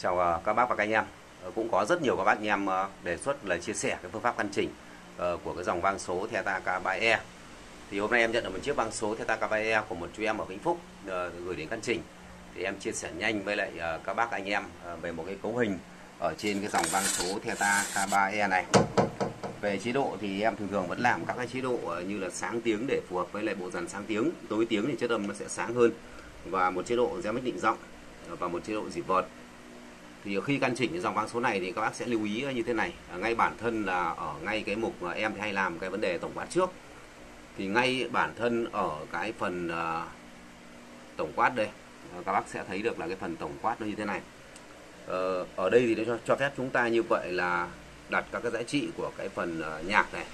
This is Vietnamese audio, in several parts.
Chào ờ, các bác và các anh em. Ờ, cũng có rất nhiều các bác anh em ờ, đề xuất là chia sẻ cái phương pháp căn chỉnh của cái dòng vang số Theta K3E. Thì hôm nay em nhận được một chiếc vang số Theta K3E của một chú em ở Vĩnh Phúc gửi đến căn chỉnh. Thì em chia sẻ nhanh với lại các bác anh em về một cái cấu hình ở trên cái dòng vang số Theta K3E này. Về chế độ thì em thường thường vẫn làm các cái chế độ như là sáng tiếng để phù hợp với lại bộ dàn sáng tiếng, tối tiếng thì chất âm nó sẽ sáng hơn và một chế độ gieo định giọng và một chế độ dịp vợt thì khi căn chỉnh dòng vang số này thì các bác sẽ lưu ý như thế này. Ngay bản thân là ở ngay cái mục em hay làm cái vấn đề tổng quát trước. Thì ngay bản thân ở cái phần à, tổng quát đây các bác sẽ thấy được là cái phần tổng quát nó như thế này. Ờ, ở đây thì nó cho, cho phép chúng ta như vậy là đặt các cái giá trị của cái phần à, nhạc này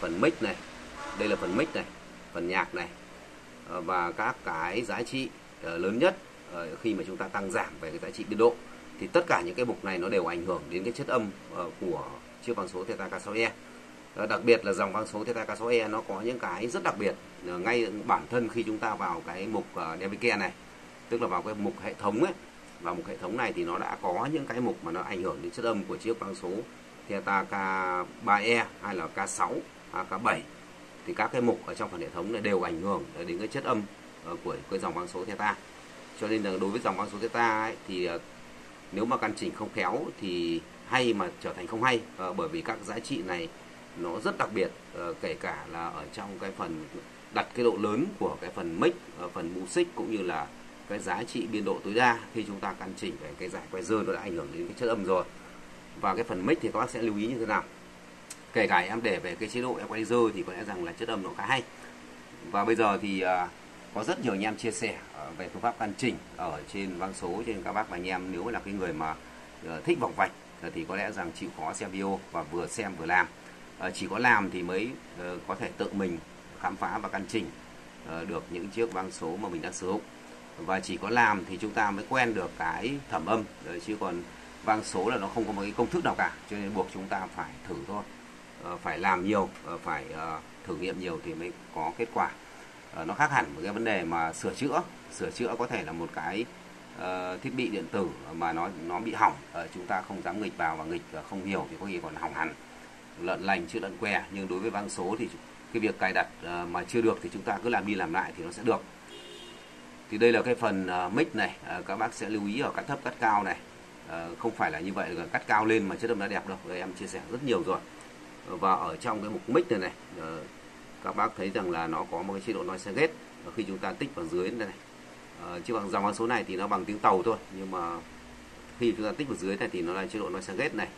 phần mic này. Đây là phần mic này phần nhạc này. Ờ, và các cái giá trị ờ, lớn nhất khi mà chúng ta tăng giảm về cái giá trị biên độ thì tất cả những cái mục này nó đều ảnh hưởng đến cái chất âm ờ, của chiếc vang số Theta K6E. Ờ, đặc biệt là dòng vang số Theta K6E nó có những cái rất đặc biệt. Ờ, ngay bản thân khi chúng ta vào cái mục DBK này tức là vào cái mục hệ thống ấy vào mục hệ thống này thì nó đã có những cái mục mà nó ảnh hưởng đến chất âm của chiếc vang số Theta K3E hay là K6 à, K7 thì các cái mục ở trong phần hệ thống này đều ảnh hưởng đến cái chất âm của cái dòng vang số theta. Cho nên là đối với dòng vang số theta ấy, thì nếu mà căn chỉnh không khéo thì hay mà trở thành không hay à, bởi vì các giá trị này nó rất đặc biệt à, kể cả là ở trong cái phần đặt cái độ lớn của cái phần mic ờ, phần music cũng như là cái giá trị biên độ tối đa khi chúng ta căn chỉnh về cái giải quay dơ nó đã ảnh hưởng đến cái chất âm rồi. Và cái phần mic thì các bác sẽ lưu ý như thế nào? Kể cả em để về cái chế độ em quay equalizer thì có lẽ rằng là chất âm nó khá hay. Và bây giờ thì à, có rất nhiều anh em chia sẻ ờ, về phương pháp căn chỉnh ở trên vang số, trên các bác và anh em. Nếu là cái người mà ờ, thích vòng vạch ờ, thì có lẽ rằng chịu khó xem video và vừa xem vừa làm. Chỉ có làm thì mới có thể tự mình khám phá và căn chỉnh được những chiếc vang số mà mình đang sử dụng. Và chỉ có làm thì chúng ta mới quen được cái thẩm âm chứ còn vang số là nó không có một cái công thức nào cả, cho nên buộc chúng ta phải thử thôi. Phải làm nhiều phải thử nghiệm nhiều thì mới có kết quả. Ờ, nó khác hẳn với cái vấn đề mà sửa chữa. Sửa chữa có thể là một cái uh, thiết bị điện tử mà nó nó bị hỏng uh, chúng ta không dám nghịch vào và nghịch uh, không hiểu thì có khi còn hỏng hẳn. Lợn lành chưa lợn què nhưng đối với vang số thì cái việc cài đặt uh, mà chưa được thì chúng ta cứ làm đi làm lại thì nó sẽ được. Thì đây là cái phần uh, mic này uh, các bác sẽ lưu ý ở cắt thấp cắt cao này. Uh, không phải là như vậy là cắt cao lên mà chất âm đã đẹp đâu. Đây em chia sẻ rất nhiều rồi. Và ở trong cái mục mic này này uh, các bác thấy rằng là nó có một cái chế độ noise gate Và khi chúng ta tích vào dưới đây này. Ờ, chứ bằng dòng số này thì nó bằng tiếng tàu thôi nhưng mà khi chúng ta tích vào dưới này thì nó là chế độ noise gate này.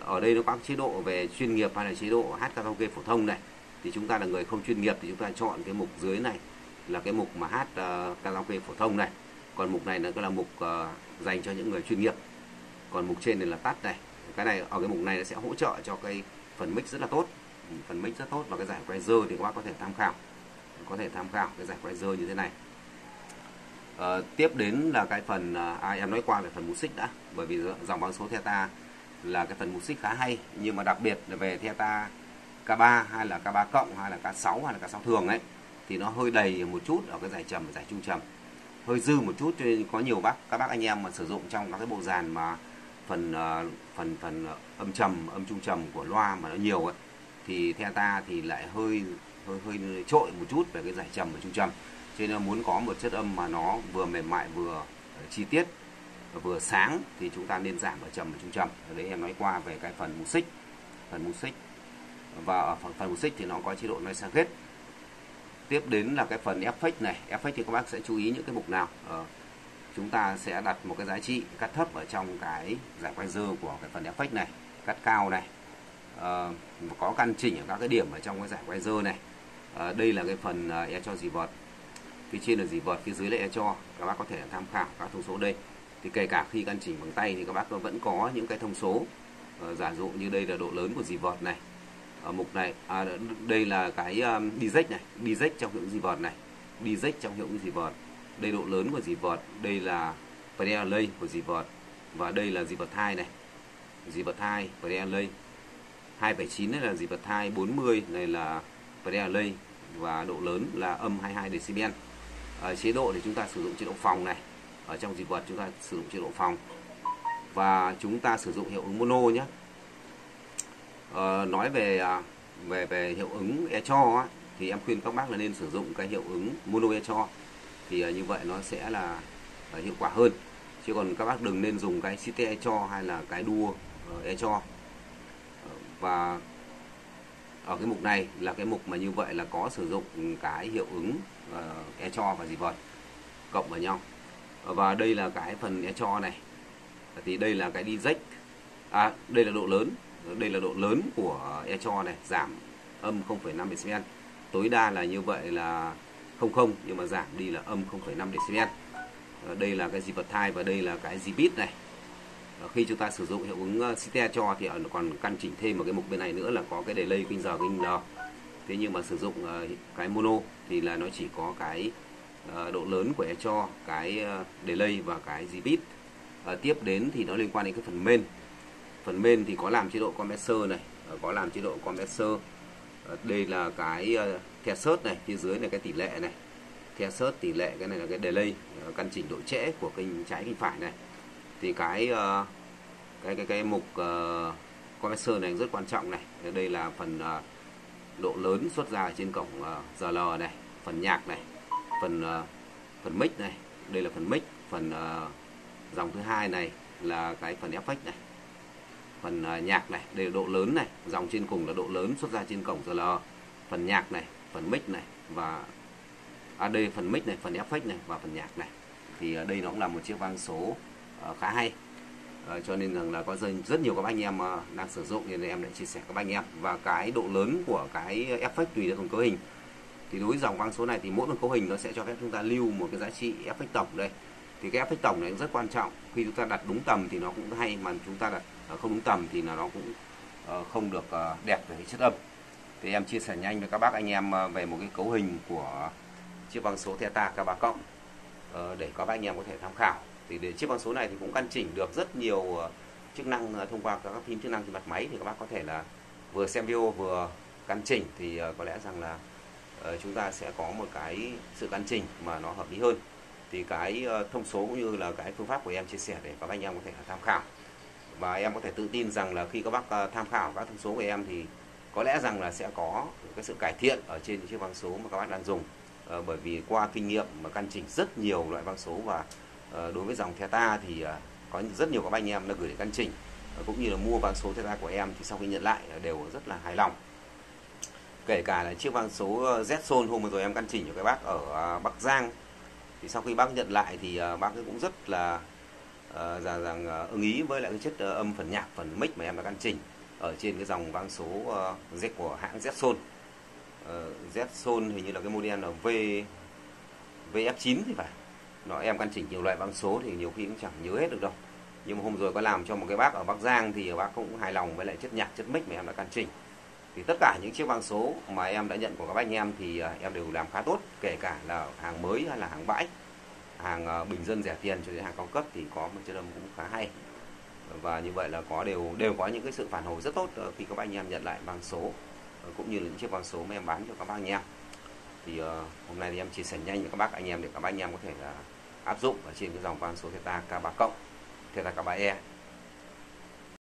Ở đây nó có chế độ về chuyên nghiệp hay là chế độ hát karaoke phổ thông này. Thì chúng ta là người không chuyên nghiệp thì chúng ta chọn cái mục dưới này là cái mục mà hát uh, karaoke phổ thông này. Còn mục này nó là mục uh, dành cho những người chuyên nghiệp. Còn mục trên này là tắt này. Cái này ở cái mục này nó sẽ hỗ trợ cho cái phần mix rất là tốt phần mix rất tốt. Và cái giải quay thì các bác có thể tham khảo. Có thể tham khảo cái giải quay như thế này. À, tiếp đến là cái phần à, em nói qua về phần music đã. Bởi vì dòng băng số theta là cái phần music khá hay. Nhưng mà đặc biệt là về theta K3 hay là K3 cộng hay là K6 hay là K6 thường ấy thì nó hơi đầy một chút ở cái giải trầm và giải trung trầm. Hơi dư một chút cho nên có nhiều bác các bác anh em mà sử dụng trong các cái bộ dàn mà phần à, phần phần à, âm trầm âm trung trầm của loa mà nó nhiều ấy thì theo ta thì lại hơi hơi hơi trội một chút về cái giải trầm và trung trầm cho nên muốn có một chất âm mà nó vừa mềm mại vừa ờ, chi tiết ờ, vừa sáng thì chúng ta nên giảm ở trầm và trung trầm ở đấy em nói qua về cái phần music phần music và ở phần, phần xích thì nó có chế độ noise kết. tiếp đến là cái phần effect này. Effect thì các bác sẽ chú ý những cái mục nào? Ờ, chúng ta sẽ đặt một cái giá trị cắt thấp ở trong cái giải quay dơ của cái phần effect này. Cắt cao này. Ờ, có căn chỉnh ở các cái điểm ở trong cái giải quay dơ này. Ờ, đây là cái phần uh, e cho dì vợt phía trên là dì vợt phía dưới là e cho các bác có thể tham khảo các thông số đây. Thì kể cả khi căn chỉnh bằng tay thì các bác vẫn có những cái thông số. Ờ, giả dụ như đây là độ lớn của dì vợt này. Ở mục này à, đây là cái ờ, um, dj này. Dj trong hiệu dì vợt này. Dj trong hiệu dì vợt đây độ lớn của dì vợt đây là pre của dì vợt và đây là dì vợt thai này. Dì vợt thai pre 279 đấy là dì vật thai 40 này là prealay và độ lớn là âm 22 decibel. Ở chế độ thì chúng ta sử dụng chế độ phòng này. Ở trong dị vật chúng ta sử dụng chế độ phòng. Và chúng ta sử dụng hiệu ứng mono nhé. À, nói về à, về về hiệu ứng echo thì em khuyên các bác là nên sử dụng cái hiệu ứng mono echo. Thì à, như vậy nó sẽ là à, hiệu quả hơn. Chứ còn các bác đừng nên dùng cái city echo hay là cái đua uh, echo và ở cái mục này là cái mục mà như vậy là có sử dụng cái hiệu ứng ờ, uh, echo và gì vật cộng vào nhau. Và đây là cái phần echo này. Thì đây là cái đi rách à đây là độ lớn. Đây là độ lớn của echo này giảm âm 0,5 dB tối đa là như vậy là 00 nhưng mà giảm đi là âm 0,5 dB ờ, đây là cái gì vật thai và đây là cái gì bit này khi chúng ta sử dụng hiệu ứng ờ, CTA cho thì còn căn chỉnh thêm một cái mục bên này nữa là có cái delay kinh giờ kinh L thế nhưng mà sử dụng ờ, cái mono thì là nó chỉ có cái ờ, độ lớn của cho cái delay và cái repeat bit tiếp đến thì nó liên quan đến cái phần main. Phần main thì có làm chế độ compressor này có làm chế độ compressor. Đây là cái uh, này phía dưới là cái tỷ lệ này. Theo tỷ lệ cái này là cái delay căn chỉnh độ trễ của kênh trái kênh phải này thì cái uh, cái cái cái mục ờ, uh, compressor này rất quan trọng này. Đây là phần uh, độ lớn xuất ra trên cổng uh, GL này phần nhạc này phần uh, phần mic này. Đây là phần mic phần uh, dòng thứ hai này là cái phần effect này phần uh, nhạc này. Đây là độ lớn này dòng trên cùng là độ lớn xuất ra trên cổng GL phần nhạc này phần mic này và à đây phần mic này phần effect này và phần nhạc này. Thì uh, đây nó cũng là một chiếc vang số Ờ, khá hay. Ờ, cho nên rằng là có rất nhiều các anh em ờ, đang sử dụng nên em lại chia sẻ các anh em. Và cái độ lớn của cái effect tùy theo từng cấu hình. Thì đối với dòng vang số này thì mỗi một cấu hình nó sẽ cho phép chúng ta lưu một cái giá trị effect tổng đây. Thì cái effect tổng này rất quan trọng. Khi chúng ta đặt đúng tầm thì nó cũng hay, mà chúng ta đặt không đúng tầm thì là nó cũng không được đẹp về chất âm. Thì em chia sẻ nhanh với các bác anh em về một cái cấu hình của chiếc vang số theta K3 cộng để các bác anh em có thể tham khảo thì để chiếc con số này thì cũng căn chỉnh được rất nhiều ờ, chức năng ờ, thông qua các phím chức năng trên mặt máy. Thì các bác có thể là vừa xem video vừa căn chỉnh. Thì ờ, có lẽ rằng là chúng ta sẽ có một cái sự căn chỉnh mà nó hợp lý hơn. Thì cái thông số cũng như là cái phương pháp của em chia sẻ để các anh em có thể tham khảo. Và em có thể tự tin rằng là khi các bác tham khảo các thông số của em thì có lẽ rằng là sẽ có cái sự cải thiện ở trên chiếc băng số mà các bác đang dùng. Bởi vì qua kinh nghiệm mà căn chỉnh rất nhiều loại băng số và Ờ, đối với dòng Theta thì ờ, có rất nhiều các anh em đã gửi để căn chỉnh ờ, cũng như là mua vang số Theta của em thì sau khi nhận lại đều rất là hài lòng. Kể cả là chiếc vang số Z hôm vừa rồi em căn chỉnh cho các bác ở Bắc Giang. Thì sau khi bác nhận lại thì bác cũng rất là uh, rằng, rằng ưng ý với lại cái chất âm phần nhạc phần mic mà em đã căn chỉnh ở trên cái dòng vang số Z của hãng Zson Zson hình như là cái model là V VF9 thì phải nó em căn chỉnh nhiều loại vang số thì nhiều khi cũng chẳng nhớ hết được đâu. Nhưng mà hôm rồi có làm cho một cái bác ở Bắc Giang thì bác cũng hài lòng với lại chất nhạc, chất mic mà em đã căn chỉnh. Thì tất cả những chiếc vang số mà em đã nhận của các anh em thì à, em đều làm khá tốt, kể cả là hàng mới hay là hàng bãi. Hàng à, bình dân rẻ tiền cho đến hàng cao cấp thì có một chất âm cũng khá hay. Và như vậy là có đều đều có những cái sự phản hồi rất tốt ờ, khi các anh em nhận lại vang số ờ, cũng như là những chiếc vang số mà em bán cho các bác anh em. Thì ờ, hôm nay thì em chia sẻ nhanh với các bác, anh em để các bác anh em có thể là áp dụng ở trên cái dòng van số Theta K3 cộng Theta K3E